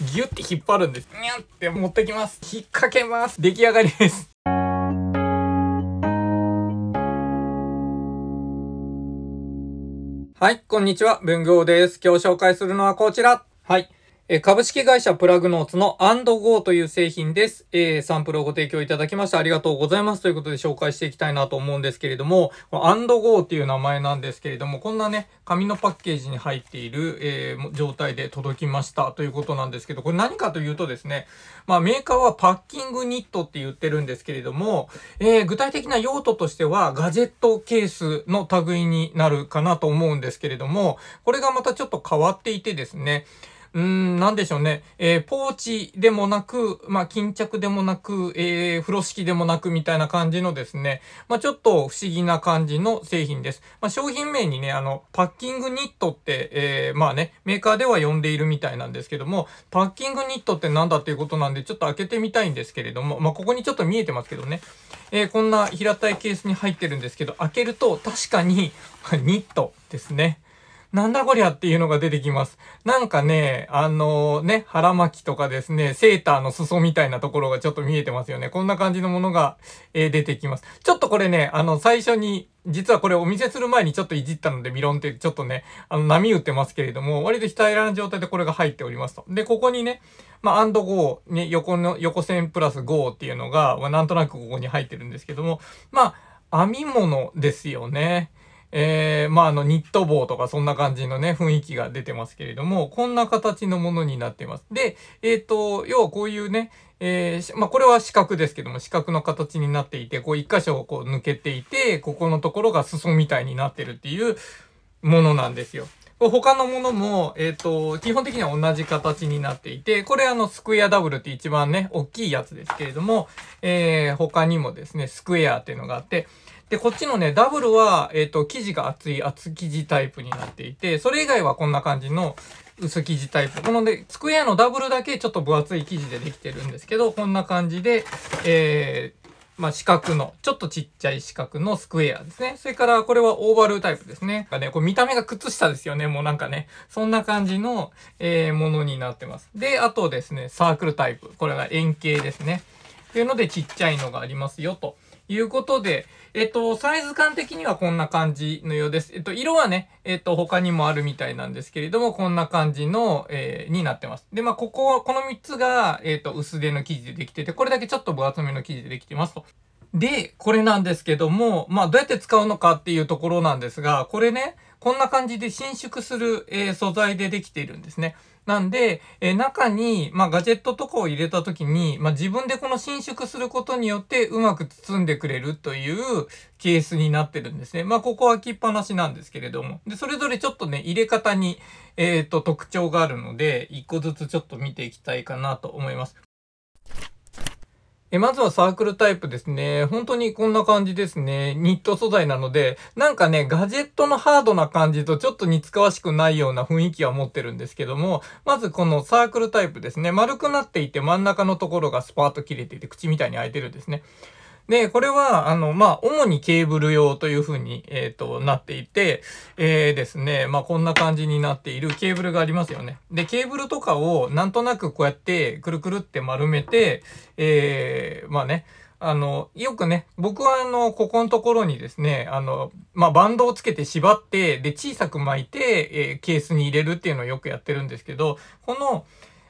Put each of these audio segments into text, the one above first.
ギュって引っ張るんです。にゃって持ってきます。引っ掛けます。出来上がりです。はい、こんにちは。文豪です。今日紹介するのはこちら。はい。え株式会社プラグノーツの &GO という製品です。えー、サンプルをご提供いただきましてありがとうございますということで紹介していきたいなと思うんですけれども、&GO っていう名前なんですけれども、こんなね、紙のパッケージに入っている、えー、状態で届きましたということなんですけど、これ何かというとですね、まあメーカーはパッキングニットって言ってるんですけれども、えー、具体的な用途としてはガジェットケースの類になるかなと思うんですけれども、これがまたちょっと変わっていてですね、うん、なんでしょうね。えー、ポーチでもなく、まあ、巾着でもなく、えー、風呂敷でもなくみたいな感じのですね、まあ、ちょっと不思議な感じの製品です。まあ、商品名にね、あの、パッキングニットって、えー、まあね、メーカーでは呼んでいるみたいなんですけども、パッキングニットって何だっていうことなんで、ちょっと開けてみたいんですけれども、まあ、ここにちょっと見えてますけどね、えー、こんな平たいケースに入ってるんですけど、開けると確かに、ニットですね。なんだこりゃっていうのが出てきます。なんかね、あのー、ね、腹巻きとかですね、セーターの裾みたいなところがちょっと見えてますよね。こんな感じのものが、えー、出てきます。ちょっとこれね、あの、最初に、実はこれお見せする前にちょっといじったので、ミロンってちょっとね、あの、波打ってますけれども、割と平らな状態でこれが入っておりますと。で、ここにね、まあ、アンドゴー、ね、横の、横線プラスゴーっていうのが、まあ、なんとなくここに入ってるんですけども、まあ、編み物ですよね。えー、まあ、あの、ニット帽とかそんな感じのね、雰囲気が出てますけれども、こんな形のものになってます。で、えっ、ー、と、要はこういうね、えー、まあ、これは四角ですけども、四角の形になっていて、こう一箇所こう抜けていて、ここのところが裾みたいになってるっていうものなんですよ。他のものも、えっ、ー、と、基本的には同じ形になっていて、これあの、スクエアダブルって一番ね、大きいやつですけれども、えー、他にもですね、スクエアっていうのがあって、で、こっちのね、ダブルは、えっ、ー、と、生地が厚い厚生地タイプになっていて、それ以外はこんな感じの薄生地タイプ。このね、スクエアのダブルだけちょっと分厚い生地でできてるんですけど、こんな感じで、えー、まあ、四角の、ちょっとちっちゃい四角のスクエアですね。それから、これはオーバルタイプですね。なんかね、これ見た目が靴下ですよね。もうなんかね、そんな感じの、えー、ものになってます。で、あとですね、サークルタイプ。これが円形ですね。っていうので、ちっちゃいのがありますよ、ということで、えっと、サイズ感的にはこんな感じのようです。えっと、色はね、えっと、他にもあるみたいなんですけれども、こんな感じの、えー、になってます。で、まあ、ここ、この3つが、えっと、薄手の生地でできてて、これだけちょっと分厚めの生地でできてますと。で、これなんですけども、まあ、どうやって使うのかっていうところなんですが、これね、こんな感じで伸縮する、えー、素材でできているんですね。なんで、えー、中に、まあ、ガジェットとかを入れた時に、まあ、自分でこの伸縮することによってうまく包んでくれるというケースになってるんですね。まあ、ここは開きっぱなしなんですけれども。で、それぞれちょっとね、入れ方に、えっ、ー、と、特徴があるので、一個ずつちょっと見ていきたいかなと思います。え、まずはサークルタイプですね。本当にこんな感じですね。ニット素材なので、なんかね、ガジェットのハードな感じとちょっと似つかわしくないような雰囲気は持ってるんですけども、まずこのサークルタイプですね。丸くなっていて真ん中のところがスパーッと切れていて口みたいに開いてるんですね。で、これは、あの、まあ、主にケーブル用というふうに、えっ、ー、と、なっていて、えー、ですね、まあ、こんな感じになっているケーブルがありますよね。で、ケーブルとかをなんとなくこうやってくるくるって丸めて、えー、まあね、あの、よくね、僕はあの、ここのところにですね、あの、まあ、バンドをつけて縛って、で、小さく巻いて、えー、ケースに入れるっていうのをよくやってるんですけど、この、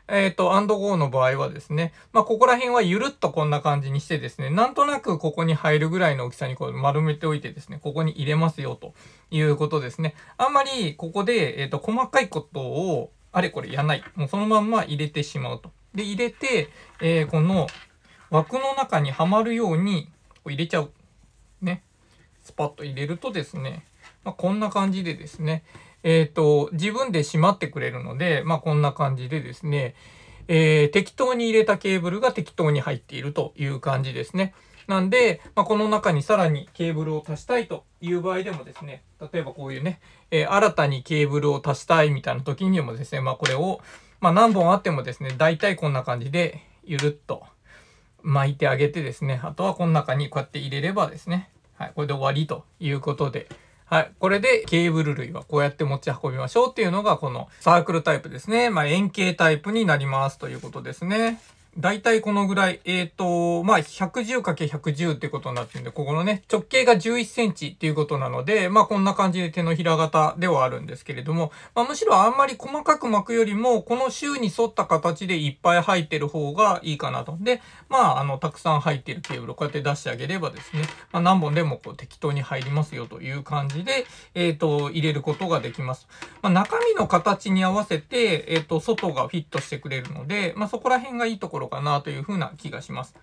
えっ、ー、と、アンドゴーの場合はですね、まあ、ここら辺はゆるっとこんな感じにしてですね、なんとなくここに入るぐらいの大きさにこう丸めておいてですね、ここに入れますよということですね。あんまりここで、えっ、ー、と、細かいことをあれこれやらない。もうそのまんま入れてしまうと。で、入れて、えー、この枠の中にはまるようにこう入れちゃう。ね。スパッと入れるとですね、まあ、こんな感じでですね、えっ、ー、と、自分で閉まってくれるので、まあ、こんな感じでですね、えー、適当に入れたケーブルが適当に入っているという感じですね。なんで、まあ、この中にさらにケーブルを足したいという場合でもですね、例えばこういうね、えー、新たにケーブルを足したいみたいな時にもですね、まあ、これを、まあ、何本あってもですね、大体こんな感じで、ゆるっと巻いてあげてですね、あとはこの中にこうやって入れればですね、はい、これで終わりということで、はい。これでケーブル類はこうやって持ち運びましょうっていうのがこのサークルタイプですね。まあ円形タイプになりますということですね。大体このぐらい、えっ、ー、と、まあ、110×110 ってことになってるんで、ここのね、直径が11センチっていうことなので、まあ、こんな感じで手のひら型ではあるんですけれども、まあ、むしろあんまり細かく巻くよりも、この周に沿った形でいっぱい入ってる方がいいかなと。で、まあ、あの、たくさん入ってるケーブルをこうやって出してあげればですね、まあ、何本でもこう適当に入りますよという感じで、えっ、ー、と、入れることができます。まあ、中身の形に合わせて、えっ、ー、と、外がフィットしてくれるので、まあ、そこら辺がいいところかなというふうな気がします。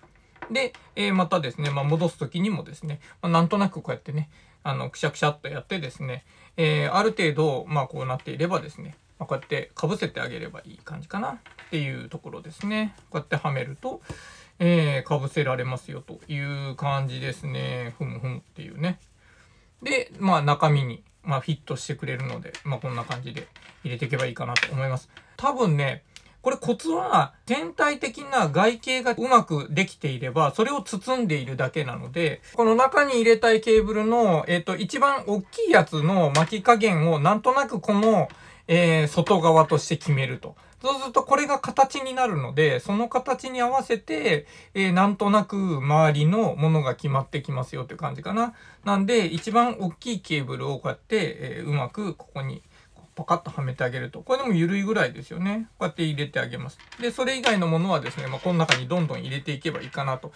で、えー、またですね、まあ、戻す時にもですね、まあ、なんとなくこうやってね、あの、くしゃくしゃっとやってですね、えー、ある程度、まあ、こうなっていればですね、まあ、こうやってかぶせてあげればいい感じかなっていうところですね。こうやってはめると、えー、かぶせられますよという感じですね。ふむふむっていうね。で、まあ、中身に、まあ、フィットしてくれるので、まあ、こんな感じで入れていけばいいかなと思います。多分ね、これコツは全体的な外形がうまくできていれば、それを包んでいるだけなので、この中に入れたいケーブルの、えっ、ー、と、一番大きいやつの巻き加減をなんとなくこの、えー、外側として決めると。そうするとこれが形になるので、その形に合わせて、えー、なんとなく周りのものが決まってきますよって感じかな。なんで、一番大きいケーブルをこうやって、えー、うまくここにパカッとはめてあげると。これでも緩いぐらいですよね。こうやって入れてあげます。で、それ以外のものはですね、まあ、この中にどんどん入れていけばいいかなと。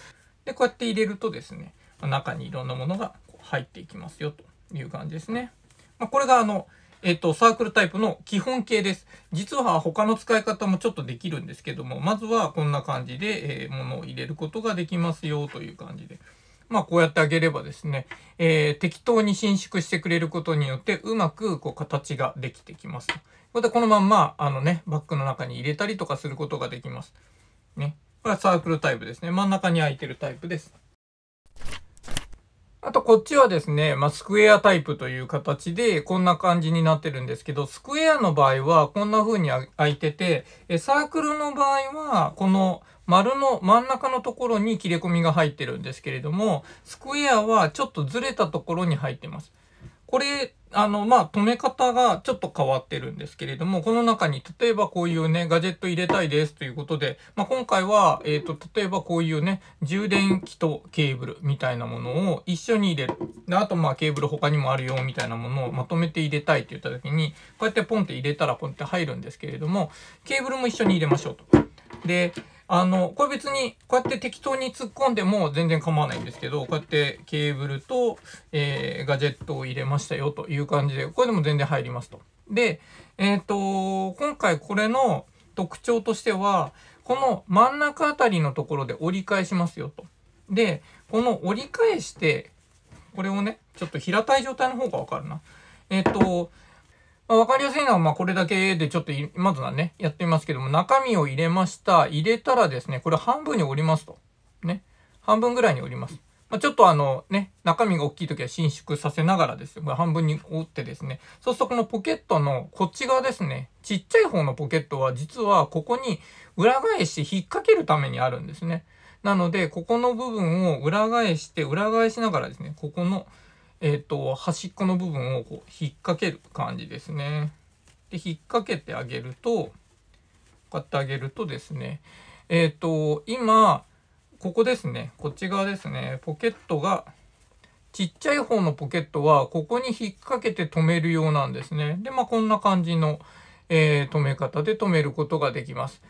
で、こうやって入れるとですね、まあ、中にいろんなものが入っていきますよという感じですね。まあ、これがあの、えっ、と、サークルタイプの基本形です。実は他の使い方もちょっとできるんですけども、まずはこんな感じで、えー、物を入れることができますよという感じで。まあこうやってあげればですね、えー、適当に伸縮してくれることによってうまくこう形ができてきますと。これでこのまんまあのね、バッグの中に入れたりとかすることができます。ね。これはサークルタイプですね。真ん中に空いてるタイプです。あとこっちはですね、まあ、スクエアタイプという形でこんな感じになってるんですけど、スクエアの場合はこんな風に開いてて、サークルの場合はこの丸の真ん中のところに切れ込みが入ってるんですけれども、スクエアはちょっとずれたところに入ってます。これ、あの、まあ、止め方がちょっと変わってるんですけれども、この中に、例えばこういうね、ガジェット入れたいですということで、まあ、今回は、えっ、ー、と、例えばこういうね、充電器とケーブルみたいなものを一緒に入れる。で、あと、まあ、ケーブル他にもあるよ、みたいなものをまとめて入れたいって言った時に、こうやってポンって入れたらポンって入るんですけれども、ケーブルも一緒に入れましょうと。で、あの、これ別に、こうやって適当に突っ込んでも全然構わないんですけど、こうやってケーブルと、えー、ガジェットを入れましたよという感じで、これでも全然入りますと。で、えっ、ー、と、今回これの特徴としては、この真ん中あたりのところで折り返しますよと。で、この折り返して、これをね、ちょっと平たい状態の方がわかるな。えっ、ー、と、まあ、わかりやすいのは、まあ、これだけでちょっと、まずはね、やってみますけども、中身を入れました。入れたらですね、これ半分に折りますと。ね。半分ぐらいに折ります。まあ、ちょっとあのね、中身が大きい時は伸縮させながらですよ。これ半分に折ってですね。そうするとこのポケットのこっち側ですね。ちっちゃい方のポケットは実はここに裏返して引っ掛けるためにあるんですね。なので、ここの部分を裏返して、裏返しながらですね、ここのえっ、ー、と、端っこの部分をこう引っ掛ける感じですね。で、引っ掛けてあげると、こうやってあげるとですね、えっ、ー、と、今、ここですね、こっち側ですね、ポケットが、ちっちゃい方のポケットは、ここに引っ掛けて止めるようなんですね。で、まあ、こんな感じの、えー、止め方で止めることができます。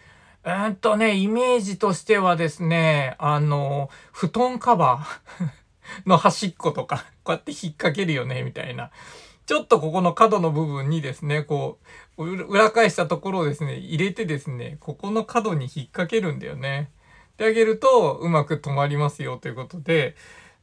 うんとね、イメージとしてはですね、あの、布団カバーの端っことか、こうやって引っ掛けるよね、みたいな。ちょっとここの角の部分にですね、こう、裏返したところをですね、入れてですね、ここの角に引っ掛けるんだよね。であげると、うまく止まりますよということで、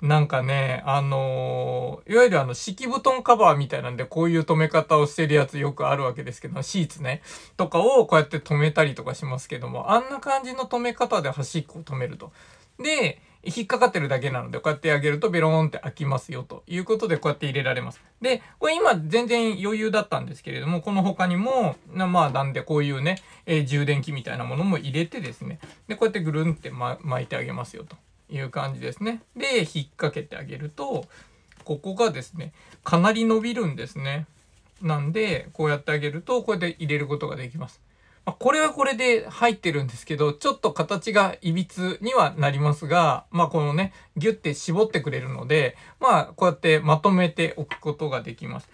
なんかね、あのー、いわゆるあの、敷布団カバーみたいなんで、こういう止め方をしてるやつよくあるわけですけど、シーツね、とかをこうやって止めたりとかしますけども、あんな感じの止め方で端っこを止めると。で、引っかかってるだけなので、こうやってあげるとベローンって開きますよということで、こうやって入れられます。で、これ今全然余裕だったんですけれども、この他にも、まあなんでこういうね、えー、充電器みたいなものも入れてですね、で、こうやってぐるんって、ま、巻いてあげますよという感じですね。で、引っ掛けてあげると、ここがですね、かなり伸びるんですね。なんで、こうやってあげると、こうやって入れることができます。ま、これはこれで入ってるんですけど、ちょっと形がいびつにはなりますが、まあこのね、ギュッて絞ってくれるので、まあこうやってまとめておくことができます。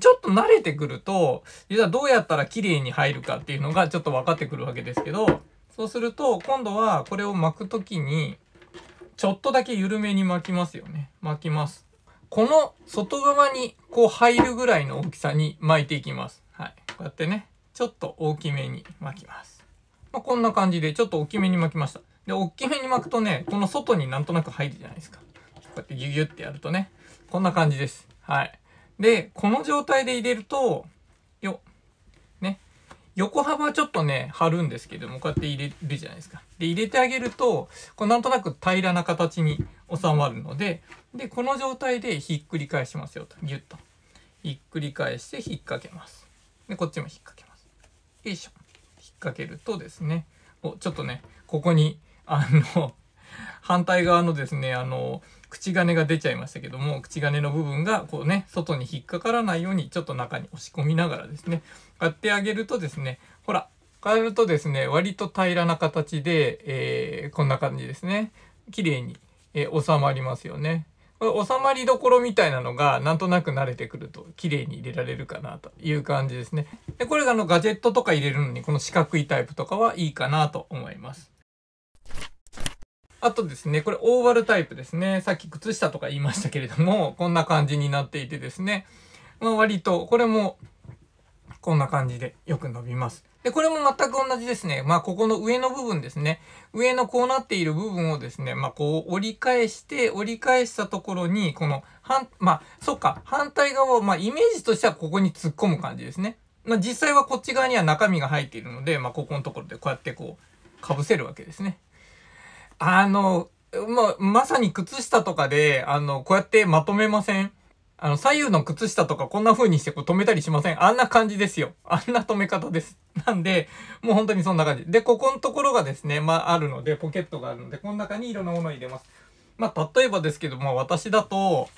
ちょっと慣れてくると、実はどうやったら綺麗に入るかっていうのがちょっと分かってくるわけですけど、そうすると、今度はこれを巻くときに、ちょっとだけ緩めに巻きますよね。巻きます。この外側にこう入るぐらいの大きさに巻いていきます。はい。こうやってね。ちょっと大きめに巻きます。まあ、こんな感じでちょっと大きめに巻きました。で、大きめに巻くとね、この外になんとなく入るじゃないですか。こうやってギュギュってやるとね、こんな感じです。はい。で、この状態で入れると、よ、ね、横幅ちょっとね、張るんですけども、こうやって入れるじゃないですか。で、入れてあげると、こうなんとなく平らな形に収まるので、で、この状態でひっくり返しますよと、ギュッと。ひっくり返して引っ掛けます。で、こっちも引っ掛けます。よいしょ。引っ掛けるとですねおちょっとねここにあの 反対側のですねあの口金が出ちゃいましたけども口金の部分がこうね外に引っかからないようにちょっと中に押し込みながらですねこうやってあげるとですねほらこうやるとですね割と平らな形で、えー、こんな感じですね。綺麗に、えー、収まりますよね。収まりどころみたいなのがなんとなく慣れてくると綺麗に入れられるかなという感じですね。でこれがあのガジェットとか入れるのにこの四角いタイプとかはいいかなと思います。あとですね、これオーバルタイプですね。さっき靴下とか言いましたけれども、こんな感じになっていてですね、まあ、割とこれもこんな感じでよく伸びます。で、これも全く同じですね。まあ、ここの上の部分ですね。上のこうなっている部分をですね、まあ、こう折り返して、折り返したところに、この、反、まあ、そっか、反対側を、まあ、イメージとしてはここに突っ込む感じですね。まあ、実際はこっち側には中身が入っているので、まあ、ここのところでこうやってこう、被せるわけですね。あの、まあ、まさに靴下とかで、あの、こうやってまとめません？あの、左右の靴下とかこんな風にしてこう止めたりしません？あんな感じですよ。あんな止め方です。なんで、もう本当にそんな感じ。で、ここのところがですね、まああるので、ポケットがあるので、この中にいろんなものを入れます。まあ例えばですけどまあ、私だと、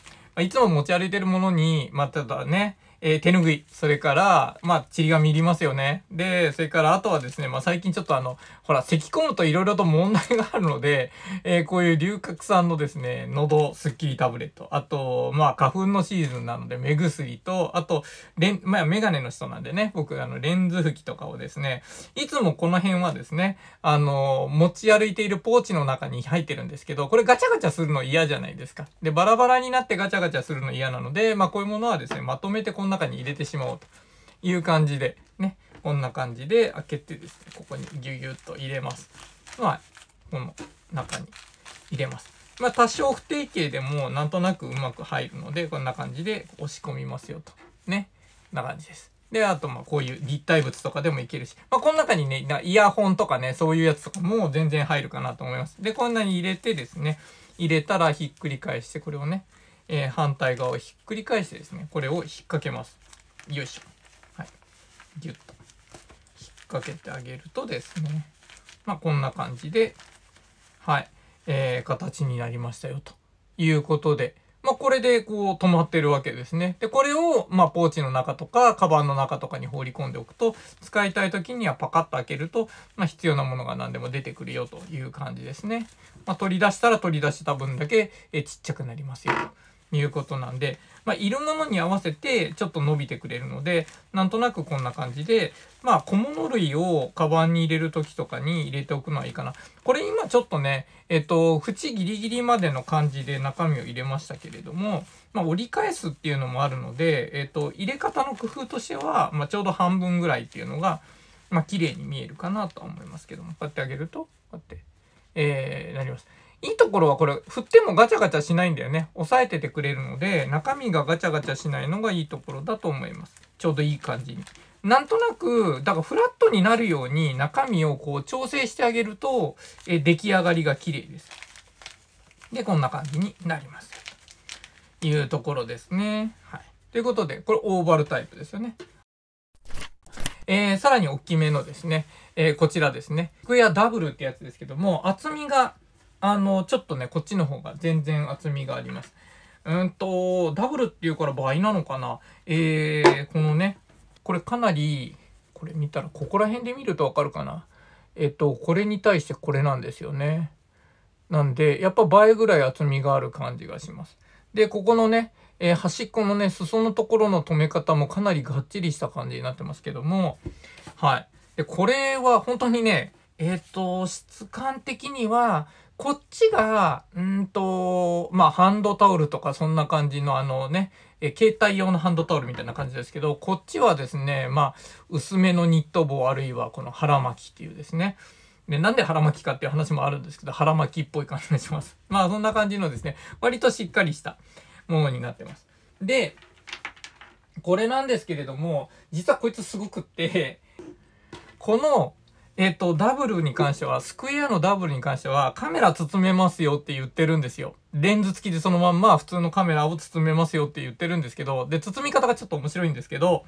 いつも持ち歩いてるものに、まあただね、えー、手拭い。それから、まあ、塵紙いりますよね。で、それからあとはですね、まあ最近ちょっとあの、ほら、咳込むと色々と問題があるので、えー、こういう龍角散のですね、喉スッキリタブレット。あと、まあ花粉のシーズンなので目薬と、あと、レン、まあメガネの人なんでね、僕あの、レンズ拭きとかをですね、いつもこの辺はですね、あの、持ち歩いているポーチの中に入ってるんですけど、これガチャガチャするの嫌じゃないですか。で、バラバラになってガチャガチャするの嫌なので、まあこういうものはですね、まとめてこんな中に入れてしまおうという感じで、ね、こんな感じで開けてですね、ここにギュギュッと入れます。まあ、この中に入れます。まあ、多少不定形でもなんとなくうまく入るので、こんな感じで押し込みますよと。ね。こんな感じです。で、あと、まあ、こういう立体物とかでもいけるし、まあ、この中にね、イヤホンとかね、そういうやつとかも全然入るかなと思います。で、こんなに入れてですね、入れたらひっくり返して、これをね、えー、反対側をひっくり返してですね、これを引っ掛けます。よいしょ。はい。ぎゅっと引っ掛けてあげるとですね、まあ、こんな感じで、はい、えー、形になりましたよ、ということで、まあ、これでこう止まってるわけですね。で、これを、まあ、ポーチの中とか、カバンの中とかに放り込んでおくと、使いたい時にはパカッと開けると、まあ、必要なものが何でも出てくるよという感じですね。まあ、取り出したら取り出した分だけ、えちっちゃくなりますよと。いうことなんで、まあ、いるものに合わせてちょっと伸びてくれるので、なんとなくこんな感じで、まあ、小物類をカバンに入れる時とかに入れておくのはいいかな。これ今ちょっとね、えっと、縁ギリギリまでの感じで中身を入れましたけれども、まあ、折り返すっていうのもあるので、えっと、入れ方の工夫としては、まあ、ちょうど半分ぐらいっていうのが、まあ、綺麗に見えるかなとは思いますけども、こうやってあげると、こうやって、えー、なります。いいところはこれ、振ってもガチャガチャしないんだよね。押さえててくれるので、中身がガチャガチャしないのがいいところだと思います。ちょうどいい感じに。なんとなく、だからフラットになるように中身をこう調整してあげると、え出来上がりが綺麗です。で、こんな感じになります。というところですね。はい。ということで、これオーバルタイプですよね。えー、さらに大きめのですね、えー、こちらですね。スクエアダブルってやつですけども、厚みがあの、ちょっとね、こっちの方が全然厚みがあります。うんと、ダブルっていうから倍なのかな。えー、このね、これかなり、これ見たら、ここら辺で見るとわかるかな。えっと、これに対してこれなんですよね。なんで、やっぱ倍ぐらい厚みがある感じがします。で、ここのね、えー、端っこのね、裾のところの留め方もかなりがっちりした感じになってますけども、はい。で、これは本当にね、えっ、ー、と、質感的には、こっちが、うんと、まあ、ハンドタオルとかそんな感じのあのね、え携帯用のハンドタオルみたいな感じですけど、こっちはですね、まあ、薄めのニット帽あるいはこの腹巻きっていうですね、で、なんで腹巻きかっていう話もあるんですけど、腹巻きっぽい感じがします。まあ、そんな感じのですね、割としっかりしたものになってます。で、これなんですけれども、実はこいつすごくって、このえっ、と、ダブルに関しては、スクエアのダブルに関しては、カメラ包めますよって言ってるんですよ。レンズ付きでそのまんま普通のカメラを包めますよって言ってるんですけど、で、包み方がちょっと面白いんですけど、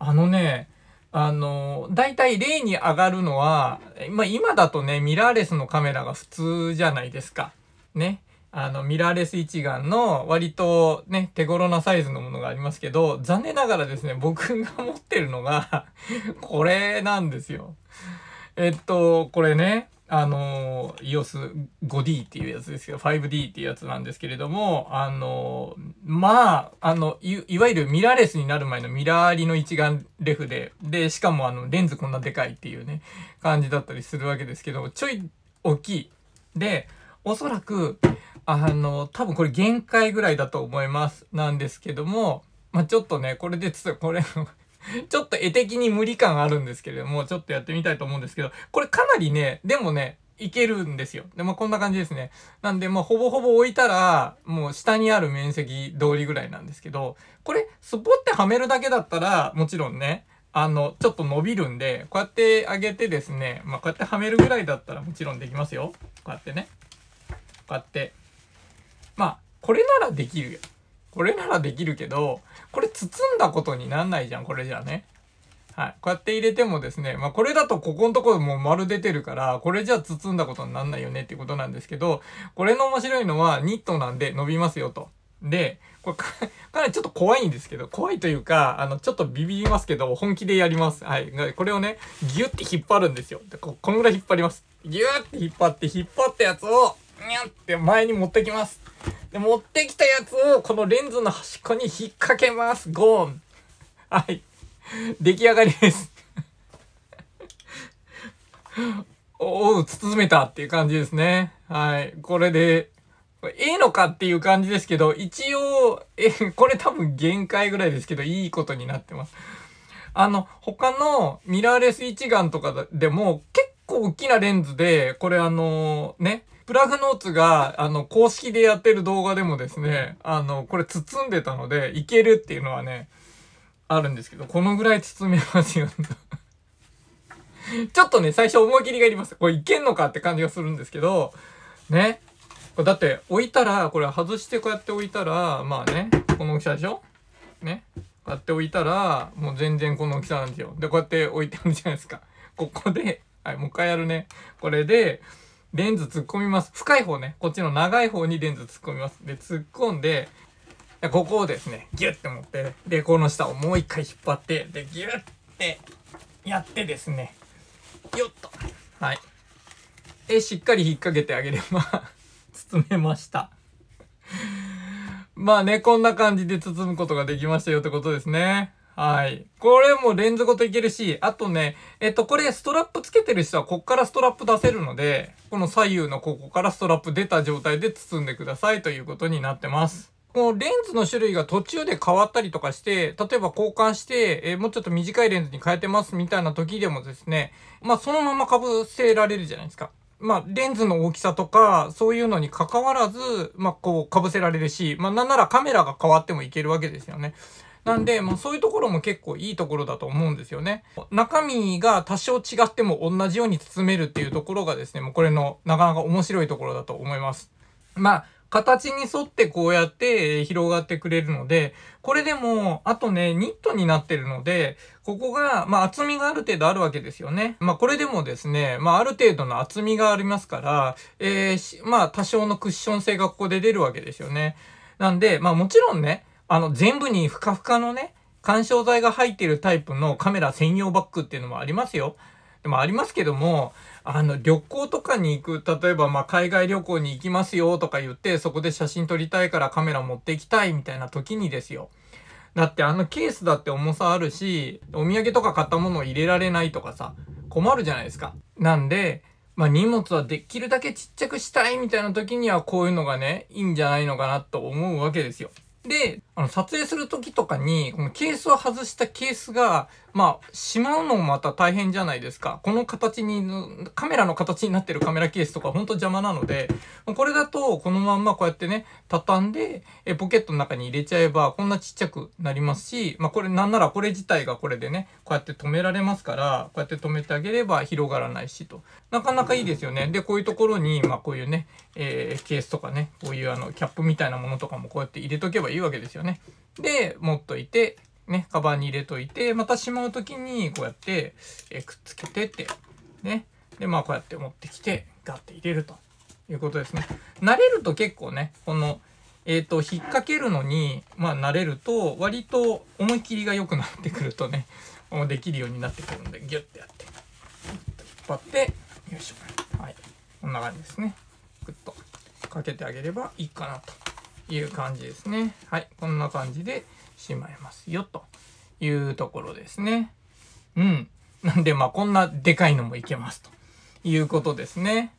あのね、あの、大体例に上がるのは、まあ今だとね、ミラーレスのカメラが普通じゃないですか。ね。あの、ミラーレス一眼の割とね、手頃なサイズのものがありますけど、残念ながらですね、僕が持ってるのが これなんですよ。えっと、これね、あの、EOS5D っていうやつですけど、5D っていうやつなんですけれども、あの、まあ、あの、いいわゆるミラーレスになる前のミラーりの一眼レフで、で、しかもあの、レンズこんなでかいっていうね、感じだったりするわけですけど、ちょい大きい。で、おそらく、あの、多分これ限界ぐらいだと思います。なんですけども、まあ、ちょっとね、これでつ、これ ちょっと絵的に無理感あるんですけれども、ちょっとやってみたいと思うんですけど、これかなりね、でもね、いけるんですよ。で、まあ、こんな感じですね。なんで、まあ、ほぼほぼ置いたら、もう下にある面積通りぐらいなんですけど、これ、スポってはめるだけだったら、もちろんね、あの、ちょっと伸びるんで、こうやって上げてですね、まあ、こうやってはめるぐらいだったらもちろんできますよ。こうやってね。こうやって。まあ、これならできるよ。これならできるけど、これ包んだことになんないじゃん、これじゃね。はい。こうやって入れてもですね、まあこれだとここのところもう丸出てるから、これじゃ包んだことになんないよねっていうことなんですけど、これの面白いのはニットなんで伸びますよと。で、これかなりちょっと怖いんですけど、怖いというか、あの、ちょっとビビりますけど、本気でやります。はい。これをね、ギュッて引っ張るんですよ。でここのぐらい引っ張ります。ギューって引っ張って、引っ張ったやつを、にゃって前に持ってきます。で、持ってきたやつをこのレンズの端っこに引っ掛けます。ゴーン。はい。出来上がりです おう、包めたっていう感じですね。はい。これで、ええのかっていう感じですけど、一応、え、これ多分限界ぐらいですけど、いいことになってます。あの、他のミラーレス一眼とかでも結構大きなレンズで、これあのね、プラグノーツが、あの、公式でやってる動画でもですね、あの、これ包んでたので、いけるっていうのはね、あるんですけど、このぐらい包めますよ ちょっとね、最初思い切りがいります。これいけんのかって感じがするんですけど、ね。だって置いたら、これ外してこうやって置いたら、まあね、この大きさでしょ？ね。こうやって置いたら、もう全然この大きさなんですよ。で、こうやって置いてあるじゃないですか。ここで、はい、もう一回やるね。これで、レンズ突っ込みます。深い方ね。こっちの長い方にレンズ突っ込みます。で、突っ込んで、ここをですね、ギュッて持って、で、この下をもう一回引っ張って、で、ギュッてやってですね、よっと。はい。で、しっかり引っ掛けてあげれば 包めました。まあね、こんな感じで包むことができましたよってことですね。はい。これもレンズごといけるし、あとね、えっと、これストラップつけてる人はこっからストラップ出せるので、この左右のここからストラップ出た状態で包んでくださいということになってます。このレンズの種類が途中で変わったりとかして、例えば交換して、えー、もうちょっと短いレンズに変えてますみたいな時でもですね、まあそのまま被せられるじゃないですか。まあ、レンズの大きさとか、そういうのに関わらず、まあ、こう、被せられるし、まあ、なんならカメラが変わってもいけるわけですよね。なんで、まあそういうところも結構いいところだと思うんですよね。中身が多少違っても同じように包めるっていうところがですね、もうこれのなかなか面白いところだと思います。まあ、形に沿ってこうやって広がってくれるので、これでも、あとね、ニットになってるので、ここが、まあ厚みがある程度あるわけですよね。まあこれでもですね、まあある程度の厚みがありますから、えー、まあ多少のクッション性がここで出るわけですよね。なんで、まあもちろんね、あの全部にふかふかのね、干渉剤が入ってるタイプのカメラ専用バッグっていうのもありますよ。でもありますけども、あの旅行とかに行く、例えばま海外旅行に行きますよとか言って、そこで写真撮りたいからカメラ持って行きたいみたいな時にですよ。だってあのケースだって重さあるし、お土産とか買ったものを入れられないとかさ、困るじゃないですか。なんで、まあ荷物はできるだけちっちゃくしたいみたいな時にはこういうのがね、いいんじゃないのかなと思うわけですよ。で、あの、撮影する時とかに、このケースを外したケースが、まあ、しまうのもまた大変じゃないですか。この形に、カメラの形になってるカメラケースとかほんと邪魔なので、これだとこのまんまこうやってね、畳んで、えポケットの中に入れちゃえばこんなちっちゃくなりますし、まあこれなんならこれ自体がこれでね、こうやって止められますから、こうやって止めてあげれば広がらないしと。なかなかいいですよね。で、こういうところに、まあこういうね、えー、ケースとかね、こういうあの、キャップみたいなものとかもこうやって入れとけばいいわけですよね。で、持っといて、ね、カバンに入れといて、またしまう時にこうやって、えくっつけてって、ね。で、まあこうやって持ってきて、ガッて入れるということですね。慣れると結構ね、この、えっ、ー、と、引っ掛けるのに、まあ慣れると、割と思い切りが良くなってくるとね、できるようになってくるので、ギュッてやって、引っ張って、よいしょ。はい。こんな感じですね。グッとかけてあげればいいかなという感じですね。はい。こんな感じで、しまいますよというところですね。うん。なんでまあこんなでかいのもいけますということですね。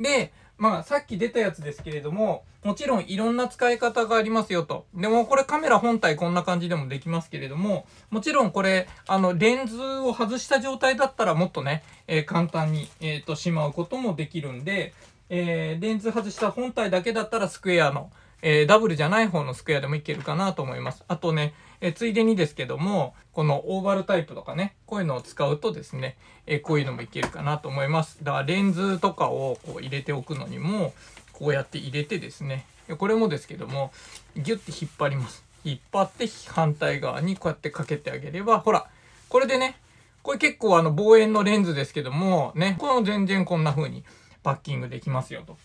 で、まあさっき出たやつですけれども、もちろんいろんな使い方がありますよと。でもこれカメラ本体こんな感じでもできますけれども、もちろんこれ、あのレンズを外した状態だったらもっとね、えー、簡単に、えーと、しまうこともできるんで、えー、レンズ外した本体だけだったらスクエアの、えー、ダブルじゃない方のスクエアでもいけるかなと思います。あとね、えー、ついでにですけども、このオーバルタイプとかね、こういうのを使うとですね、えー、こういうのもいけるかなと思います。だからレンズとかをこう入れておくのにも、こうやって入れてですね、これもですけども、ギュッて引っ張ります。引っ張って反対側にこうやってかけてあげれば、ほら、これでね、これ結構あの望遠のレンズですけども、ね、この全然こんな風にパッキングできますよと。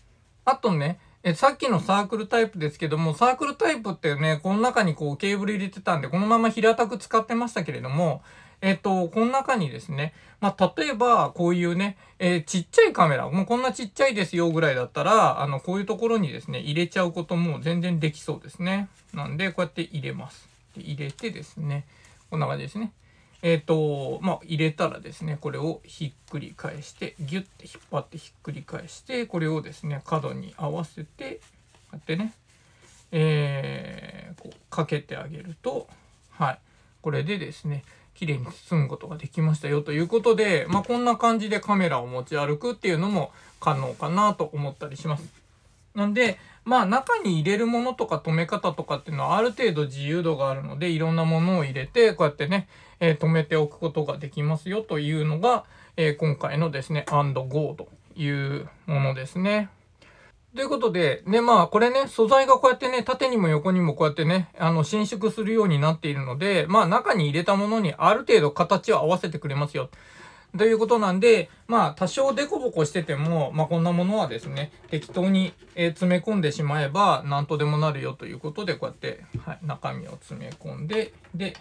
あとね、え、さっきのサークルタイプですけども、サークルタイプってね、この中にこうケーブル入れてたんで、このまま平たく使ってましたけれども、えっと、この中にですね、まあ、例えば、こういうね、えー、ちっちゃいカメラ、もうこんなちっちゃいですよぐらいだったら、あの、こういうところにですね、入れちゃうことも全然できそうですね。なんで、こうやって入れます。で入れてですね、こんな感じですね。えっ、ー、と、まあ、入れたらですね、これをひっくり返して、ギュッて引っ張ってひっくり返して、これをですね、角に合わせて、こうやってね、えー、こうかけてあげると、はい、これでですね、綺麗に包むことができましたよということで、まあ、こんな感じでカメラを持ち歩くっていうのも可能かなと思ったりします。なんで、まあ中に入れるものとか止め方とかっていうのはある程度自由度があるので、いろんなものを入れて、こうやってね、えー、止めておくことができますよというのが、えー、今回のですね、アンドゴーというものですね。ということで、ね、まあ、これね、素材がこうやってね、縦にも横にもこうやってね、あの、伸縮するようになっているので、まあ、中に入れたものにある程度形を合わせてくれますよ。ということなんで、まあ、多少デコボコしてても、まあ、こんなものはですね、適当に、え、詰め込んでしまえば、なんとでもなるよということで、こうやって、はい、中身を詰め込んで、で、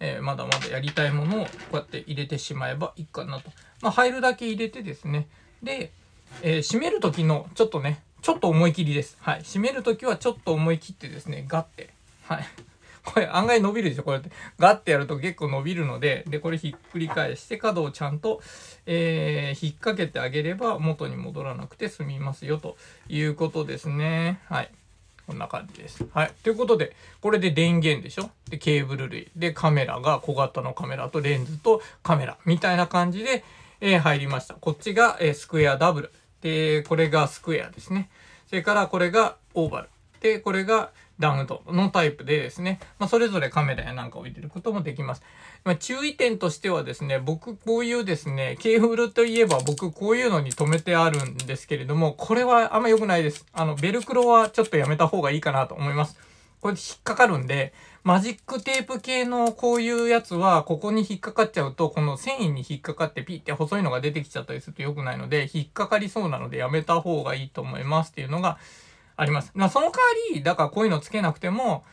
えー、まだまだやりたいものをこうやって入れてしまえばいいかなと。まあ、入るだけ入れてですね。で、えー、閉める時のちょっとね、ちょっと思い切りです。はい。閉める時はちょっと思い切ってですね、ガッて。はい。これ案外伸びるでしょ？こうやって。ガッてやると結構伸びるので、で、これひっくり返して角をちゃんと、えー、引っ掛けてあげれば元に戻らなくて済みますよということですね。はい。こんな感じです。はい。ということで、これで電源でしょ？で、ケーブル類。で、カメラが小型のカメラとレンズとカメラみたいな感じで、えー、入りました。こっちが、えー、スクエアダブル。で、これがスクエアですね。それからこれがオーバル。で、これがダウントのタイプでですね、まあ、それぞれカメラやなんかを入れることもできます。まあ、注意点としてはですね、僕こういうですね、ケーブルといえば僕こういうのに留めてあるんですけれども、これはあんま良くないです。あの、ベルクロはちょっとやめた方がいいかなと思います。これ引っかかるんで、マジックテープ系のこういうやつは、ここに引っかかっちゃうと、この繊維に引っかかってピッて細いのが出てきちゃったりすると良くないので、引っかかりそうなのでやめた方がいいと思いますっていうのが、あります。ま、その代わり、だからこういうのつけなくても、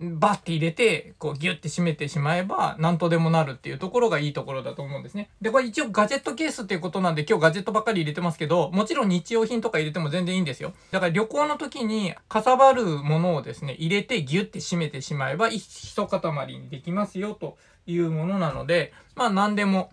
バッて入れて、こうギュッて締めてしまえば、何とでもなるっていうところがいいところだと思うんですね。で、これ一応ガジェットケースっていうことなんで、今日ガジェットばっかり入れてますけど、もちろん日用品とか入れても全然いいんですよ。だから旅行の時にかさばるものをですね、入れてギュッて締めてしまえば、一塊にできますよというものなので、まあ何でも、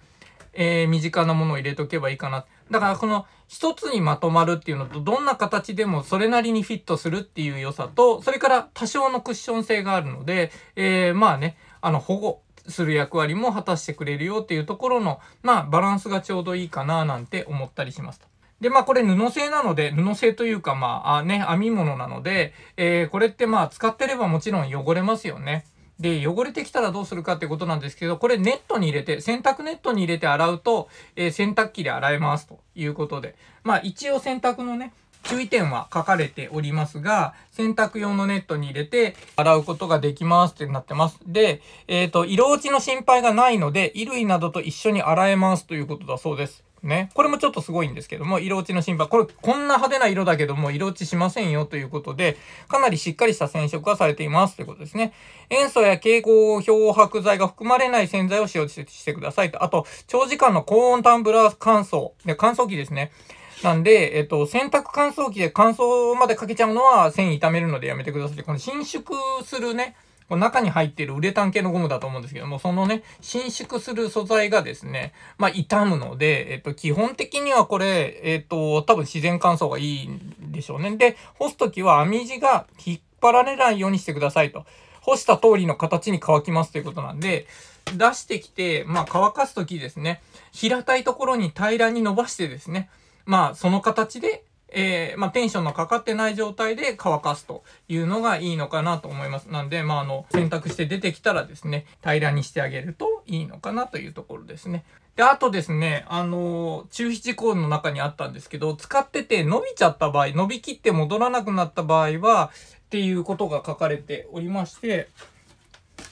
えー、身近なものを入れとけばいいかな。だからこの一つにまとまるっていうのと、どんな形でもそれなりにフィットするっていう良さと、それから多少のクッション性があるので、えー、まあね、あの保護する役割も果たしてくれるよっていうところの、まあバランスがちょうどいいかななんて思ったりしますと。で、まあこれ布製なので、布製というかまあね、編み物なので、えー、これってまあ使ってればもちろん汚れますよね。で、汚れてきたらどうするかってことなんですけど、これネットに入れて、洗濯ネットに入れて洗うと、えー、洗濯機で洗えますということで。まあ一応洗濯のね、注意点は書かれておりますが、洗濯用のネットに入れて洗うことができますってなってます。で、えっ、ー、と、色落ちの心配がないので、衣類などと一緒に洗えますということだそうです。ね。これもちょっとすごいんですけども、色落ちの心配。これ、こんな派手な色だけども、色落ちしませんよということで、かなりしっかりした染色がされていますということですね。塩素や蛍光漂白剤が含まれない洗剤を使用してくださいと。あと、長時間の高温タンブラー乾燥。で、乾燥機ですね。なんで、えっと、洗濯乾燥機で乾燥までかけちゃうのは繊維傷めるのでやめてください。この伸縮するね、この中に入っているウレタン系のゴムだと思うんですけども、そのね、伸縮する素材がですね、まあ、傷むので、えっと、基本的にはこれ、えっと、多分自然乾燥がいいんでしょうね。で、干すときは編み地が引っ張られないようにしてくださいと。干した通りの形に乾きますということなんで、出してきて、まあ、乾かすときですね、平たいところに平らに伸ばしてですね、まあ、その形でえー、まあ、テンションのかかってない状態で乾かすというのがいいのかなと思います。なんで、まあ、あの、洗濯して出てきたらですね、平らにしてあげるといいのかなというところですね。で、あとですね、あの、注意事項の中にあったんですけど、使ってて伸びちゃった場合、伸びきって戻らなくなった場合は、っていうことが書かれておりまして、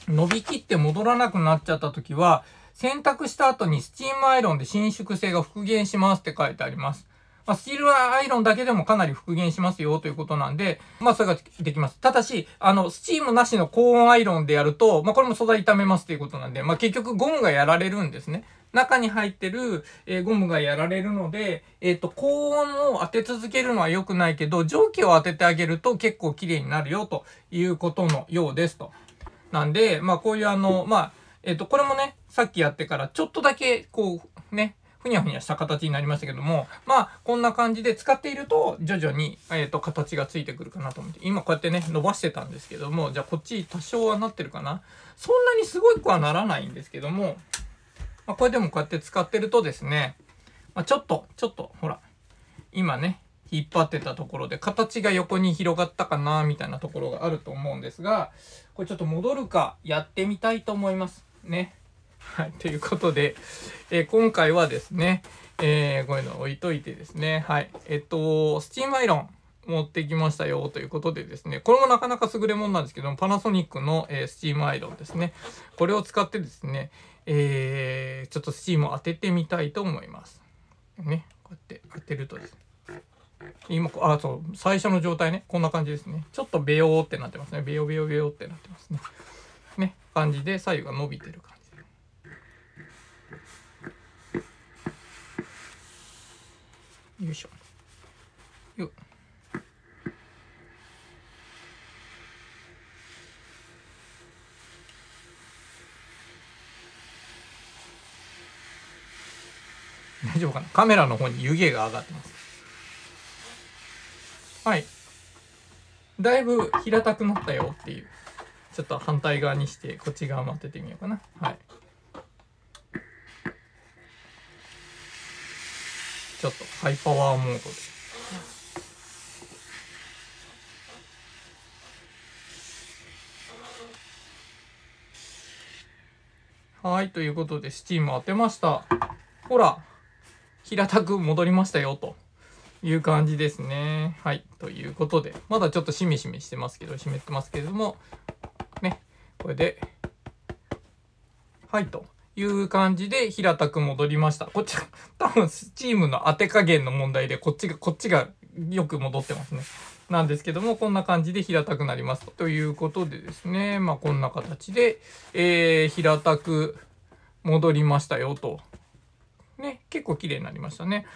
伸びきって戻らなくなっちゃった時は、洗濯した後にスチームアイロンで伸縮性が復元しますって書いてあります。まあ、スチールアイロンだけでもかなり復元しますよということなんで、まあ、それができます。ただし、あの、スチームなしの高温アイロンでやると、まあ、これも素材傷めますということなんで、まあ、結局ゴムがやられるんですね。中に入ってる、えー、ゴムがやられるので、えっ、ー、と、高温を当て続けるのは良くないけど、蒸気を当ててあげると結構綺麗になるよということのようですと。なんで、まあ、こういうあの、まあ、えっ、ー、と、これもね、さっきやってからちょっとだけ、こう、ね、ふにゃふにゃした形になりましたけども、まあ、こんな感じで使っていると、徐々に、えっ、ー、と、形がついてくるかなと思って、今こうやってね、伸ばしてたんですけども、じゃあこっち多少はなってるかなそんなにすごいくはならないんですけども、まあ、これでもこうやって使ってるとですね、まあ、ちょっと、ちょっと、ほら、今ね、引っ張ってたところで形が横に広がったかなみたいなところがあると思うんですがこれちょっと戻るかやってみたいと思いますね。はい、ということで、えー、今回はですね、えー、こういうの置いといてですね、はい、えっと、スチームアイロン持ってきましたよということでですね、これもなかなか優れものなんですけども、パナソニックの、えー、スチームアイロンですね、これを使ってですね、えー、ちょっとスチームを当ててみたいと思います。ね、こうやって当てるとですね、今、あ、そう、最初の状態ね、こんな感じですね。ちょっとベヨーってなってますね。ベヨベヨベヨってなってますね。ね、感じで左右が伸びてる感じ。よいしょ。よ大丈夫かな？カメラの方に湯気が上がってます。はい。だいぶ平たくなったよっていう。ちょっと反対側にしてこっち側も当ててみようかな。はい。ちょっとハイパワーモードで。はい、ということで、スチーム当てました。ほら、平たく戻りましたよ、という感じですね。はい、ということで、まだちょっとしめしめしてますけど、湿ってますけれども、ね、これで、はいと。いう感じで平たく戻りました。こっち、多分スチームの当て加減の問題で、こっちが、こっちがよく戻ってますね。なんですけども、こんな感じで平たくなります。ということでですね、まあこんな形で、えー、平たく戻りましたよと。ね、結構綺麗になりましたね。